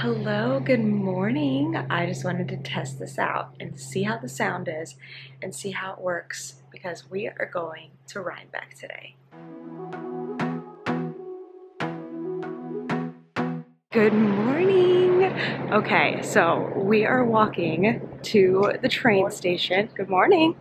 Hello, good morning. I just wanted to test this out and see how the sound is and see how it works because we are going to Rhinebeck today. Good morning. Okay, so we are walking to the train station. Good morning.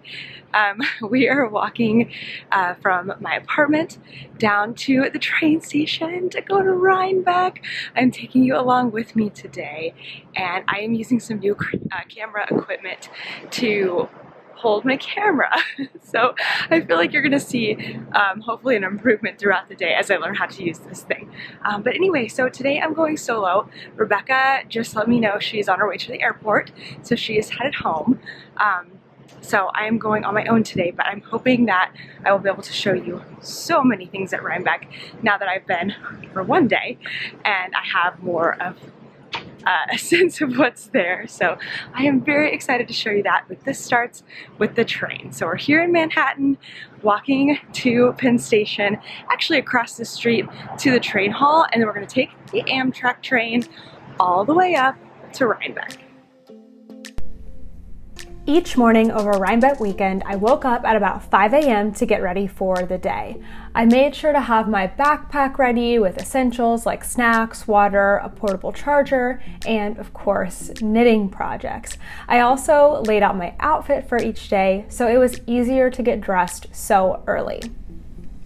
Um, we are walking uh, from my apartment down to the train station to go to Rhinebeck. I'm taking you along with me today, and I am using some new uh, camera equipment to hold my camera. so I feel like you're gonna see um, hopefully an improvement throughout the day as I learn how to use this thing. Um, but anyway, so today I'm going solo. Rebecca just let me know she's on her way to the airport, so she is headed home. Um, so I am going on my own today, but I'm hoping that I will be able to show you so many things at Rhinebeck now that I've been for one day and I have more of uh, a sense of what's there. So I am very excited to show you that, but this starts with the train. So we're here in Manhattan, walking to Penn Station, actually across the street to the train hall, and then we're gonna take the Amtrak train all the way up to Rhinebeck. Each morning over Rhinebeck weekend, I woke up at about 5 a.m. to get ready for the day. I made sure to have my backpack ready with essentials like snacks, water, a portable charger, and of course, knitting projects. I also laid out my outfit for each day so it was easier to get dressed so early.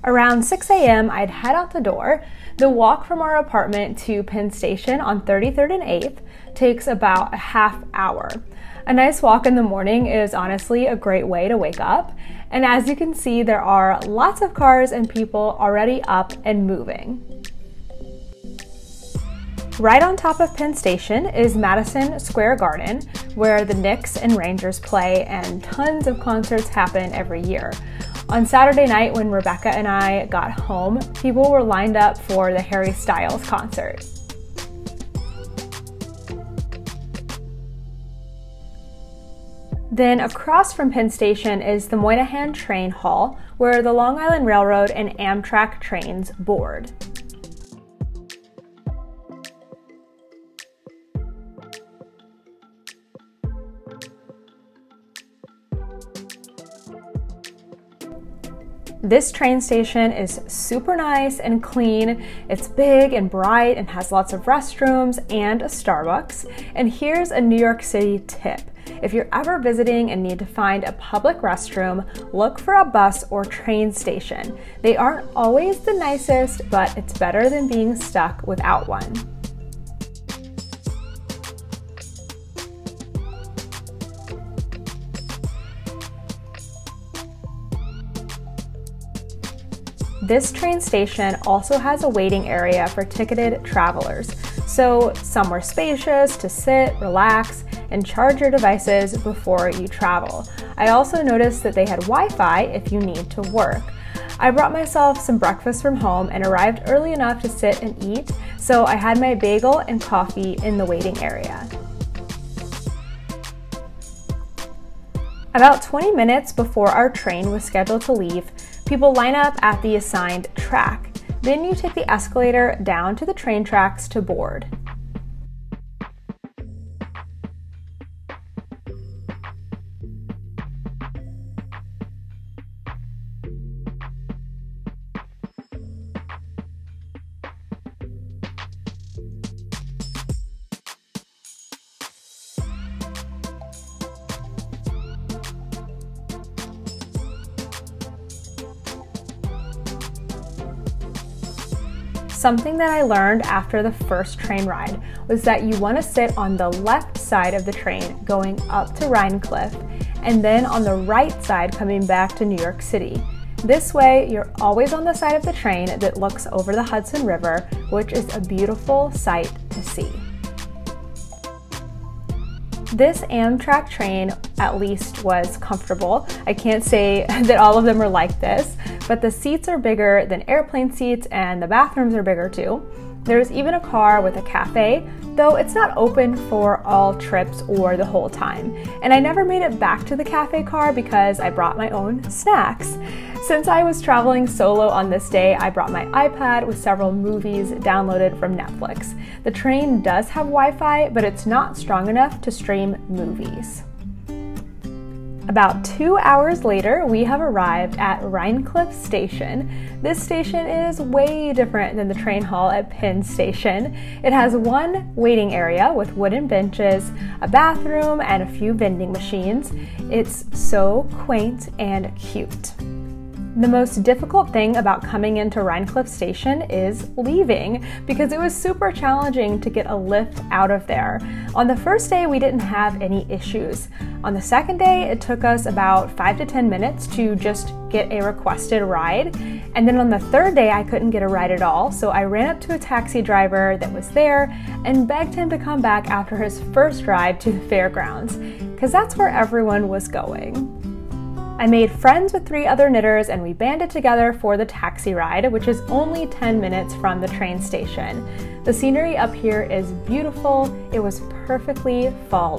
Around 6 a.m., I'd head out the door. The walk from our apartment to Penn Station on 33rd and 8th takes about a half hour. A nice walk in the morning is honestly a great way to wake up. And as you can see, there are lots of cars and people already up and moving. Right on top of Penn Station is Madison Square Garden, where the Knicks and Rangers play and tons of concerts happen every year. On Saturday night, when Rebecca and I got home, people were lined up for the Harry Styles concert. Then across from Penn Station is the Moynihan Train Hall, where the Long Island Railroad and Amtrak trains board. This train station is super nice and clean. It's big and bright and has lots of restrooms and a Starbucks. And here's a New York City tip. If you're ever visiting and need to find a public restroom, look for a bus or train station. They aren't always the nicest, but it's better than being stuck without one. This train station also has a waiting area for ticketed travelers, so some somewhere spacious to sit, relax, and charge your devices before you travel. I also noticed that they had Wi Fi if you need to work. I brought myself some breakfast from home and arrived early enough to sit and eat, so I had my bagel and coffee in the waiting area. About 20 minutes before our train was scheduled to leave, people line up at the assigned track. Then you take the escalator down to the train tracks to board. Something that I learned after the first train ride was that you want to sit on the left side of the train going up to Rhinecliff and then on the right side coming back to New York City. This way, you're always on the side of the train that looks over the Hudson River, which is a beautiful sight to see. This Amtrak train at least was comfortable. I can't say that all of them are like this, but the seats are bigger than airplane seats and the bathrooms are bigger too. There's even a car with a cafe, though it's not open for all trips or the whole time. And I never made it back to the cafe car because I brought my own snacks. Since I was traveling solo on this day, I brought my iPad with several movies downloaded from Netflix. The train does have Wi Fi, but it's not strong enough to stream movies. About two hours later, we have arrived at Rhinecliff Station. This station is way different than the train hall at Penn Station. It has one waiting area with wooden benches, a bathroom, and a few vending machines. It's so quaint and cute. The most difficult thing about coming into Rhinecliff Station is leaving because it was super challenging to get a lift out of there. On the first day, we didn't have any issues. On the second day, it took us about 5 to 10 minutes to just get a requested ride. And then on the third day, I couldn't get a ride at all, so I ran up to a taxi driver that was there and begged him to come back after his first ride to the fairgrounds because that's where everyone was going. I made friends with three other knitters and we banded together for the taxi ride, which is only 10 minutes from the train station. The scenery up here is beautiful, it was perfectly fall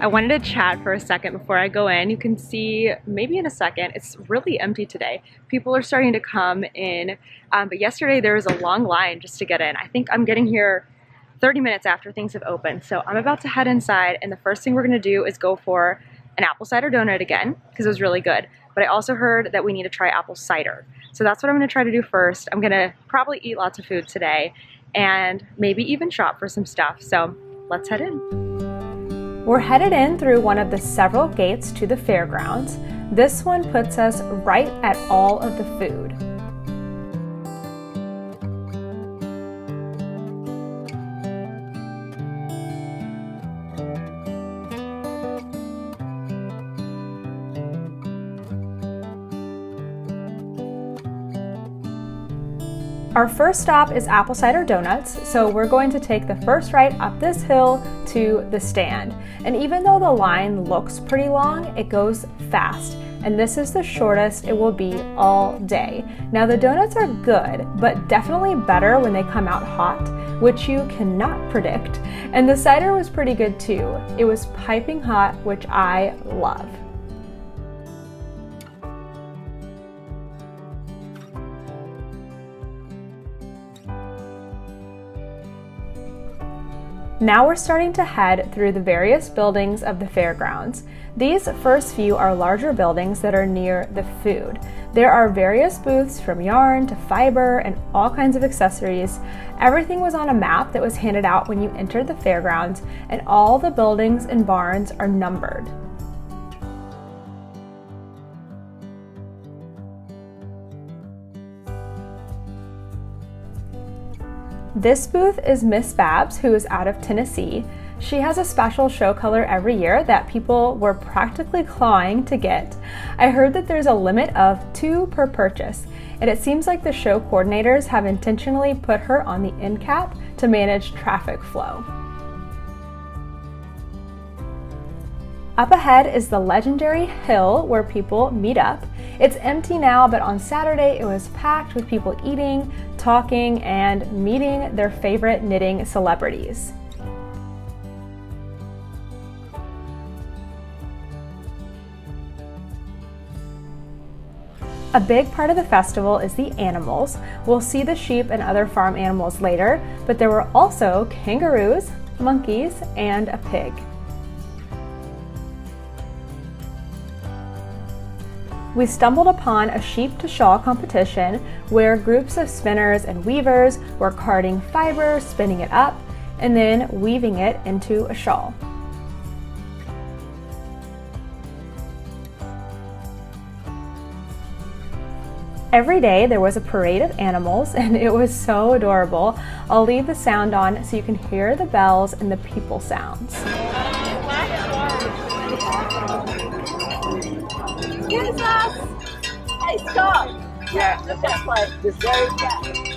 I wanted to chat for a second before I go in. You can see maybe in a second, it's really empty today. People are starting to come in, um, but yesterday there was a long line just to get in. I think I'm getting here 30 minutes after things have opened. So I'm about to head inside, and the first thing we're gonna do is go for an apple cider donut again, because it was really good. But I also heard that we need to try apple cider. So that's what I'm gonna try to do first. I'm gonna probably eat lots of food today and maybe even shop for some stuff. So let's head in. We're headed in through one of the several gates to the fairgrounds. This one puts us right at all of the food. Our first stop is Apple Cider Donuts, so we're going to take the first right up this hill to the stand. And even though the line looks pretty long, it goes fast. And this is the shortest it will be all day. Now, the donuts are good, but definitely better when they come out hot, which you cannot predict. And the cider was pretty good too. It was piping hot, which I love. Now we're starting to head through the various buildings of the fairgrounds. These first few are larger buildings that are near the food. There are various booths from yarn to fiber and all kinds of accessories. Everything was on a map that was handed out when you entered the fairgrounds, and all the buildings and barns are numbered. This booth is Miss Babs, who is out of Tennessee. She has a special show color every year that people were practically clawing to get. I heard that there's a limit of two per purchase, and it seems like the show coordinators have intentionally put her on the end cap to manage traffic flow. Up ahead is the legendary hill where people meet up. It's empty now, but on Saturday it was packed with people eating, talking, and meeting their favorite knitting celebrities. A big part of the festival is the animals. We'll see the sheep and other farm animals later, but there were also kangaroos, monkeys, and a pig. We stumbled upon a sheep to shawl competition where groups of spinners and weavers were carding fiber, spinning it up, and then weaving it into a shawl. Every day there was a parade of animals and it was so adorable. I'll leave the sound on so you can hear the bells and the people sounds. Jesus! Hey, stop! Yeah, the best place deserves that.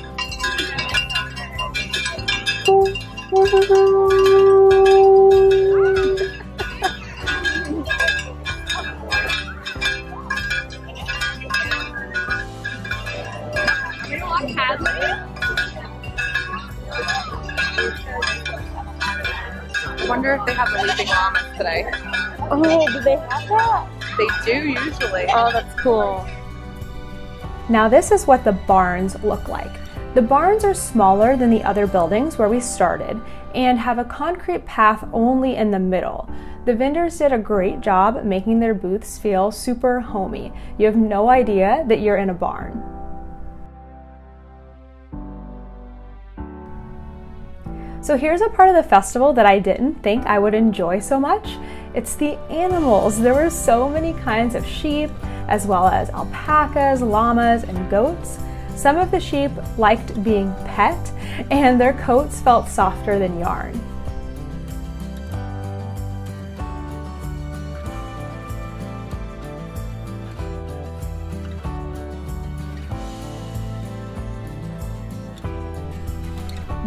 I wonder if they have the leaping llamas today. Oh, do they have that? They do usually. Oh, that's cool. Now this is what the barns look like. The barns are smaller than the other buildings where we started and have a concrete path only in the middle. The vendors did a great job making their booths feel super homey. You have no idea that you're in a barn. So here's a part of the festival that I didn't think I would enjoy so much. It's the animals. There were so many kinds of sheep, as well as alpacas, llamas, and goats. Some of the sheep liked being pet, and their coats felt softer than yarn.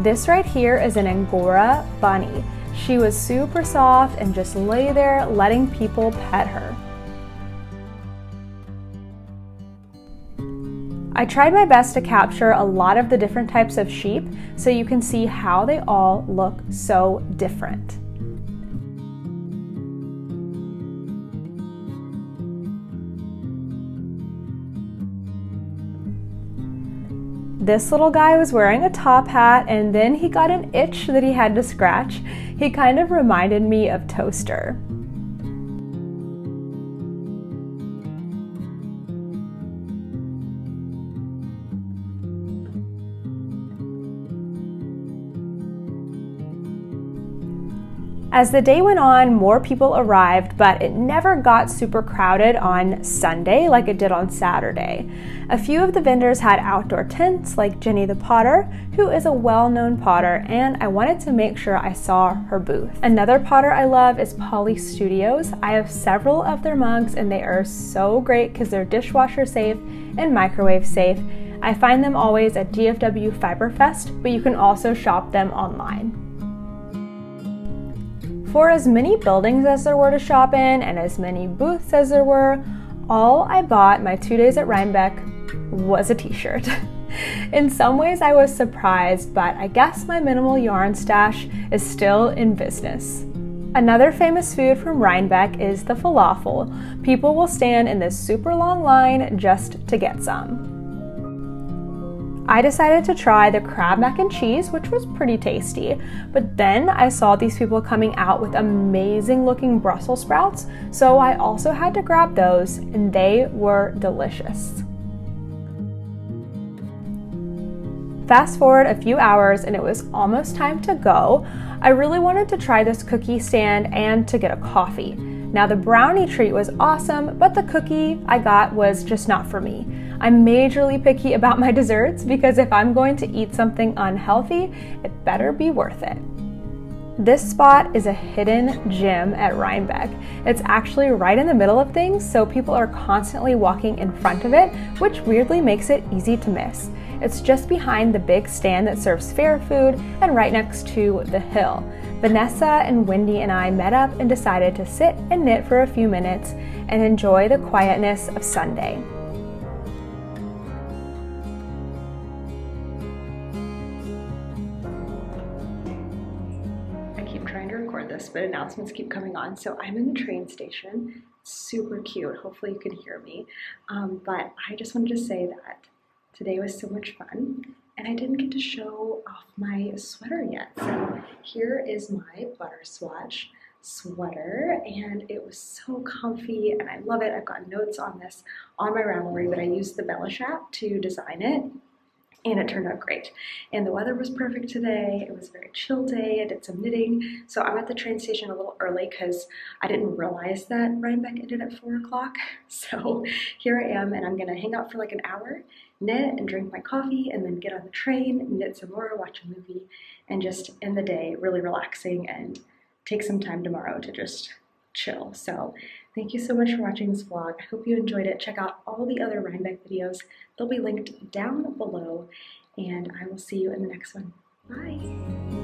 This right here is an Angora bunny. She was super soft and just lay there letting people pet her. I tried my best to capture a lot of the different types of sheep so you can see how they all look so different. This little guy was wearing a top hat and then he got an itch that he had to scratch. He kind of reminded me of Toaster. As the day went on, more people arrived, but it never got super crowded on Sunday like it did on Saturday. A few of the vendors had outdoor tents, like Jenny the Potter, who is a well known potter, and I wanted to make sure I saw her booth. Another potter I love is Polly Studios. I have several of their mugs, and they are so great because they're dishwasher safe and microwave safe. I find them always at DFW Fiberfest, but you can also shop them online. For as many buildings as there were to shop in and as many booths as there were, all I bought my two days at Rhinebeck was a t shirt. in some ways, I was surprised, but I guess my minimal yarn stash is still in business. Another famous food from Rhinebeck is the falafel. People will stand in this super long line just to get some. I decided to try the crab mac and cheese, which was pretty tasty. But then I saw these people coming out with amazing looking Brussels sprouts, so I also had to grab those, and they were delicious. Fast forward a few hours, and it was almost time to go. I really wanted to try this cookie stand and to get a coffee. Now, the brownie treat was awesome, but the cookie I got was just not for me. I'm majorly picky about my desserts because if I'm going to eat something unhealthy, it better be worth it. This spot is a hidden gem at Rhinebeck. It's actually right in the middle of things, so people are constantly walking in front of it, which weirdly makes it easy to miss. It's just behind the big stand that serves fair food and right next to the hill. Vanessa and Wendy and I met up and decided to sit and knit for a few minutes and enjoy the quietness of Sunday. I keep trying to record this, but announcements keep coming on. So I'm in the train station. Super cute. Hopefully you can hear me. Um, but I just wanted to say that today was so much fun and I didn't get to show off my sweater yet. So here is my Butterswatch sweater and it was so comfy and I love it. I've got notes on this on my Ravelry, but I used the Bellish app to design it and it turned out great. And the weather was perfect today. It was a very chill day. I did some knitting. So I'm at the train station a little early because I didn't realize that Rhinebeck ended at four o'clock. So here I am and I'm gonna hang out for like an hour, knit and drink my coffee and then get on the train, knit some more, watch a movie and just end the day really relaxing and take some time tomorrow to just chill. So Thank you so much for watching this vlog. I hope you enjoyed it. Check out all the other Rhinebeck videos. They'll be linked down below and I will see you in the next one. Bye!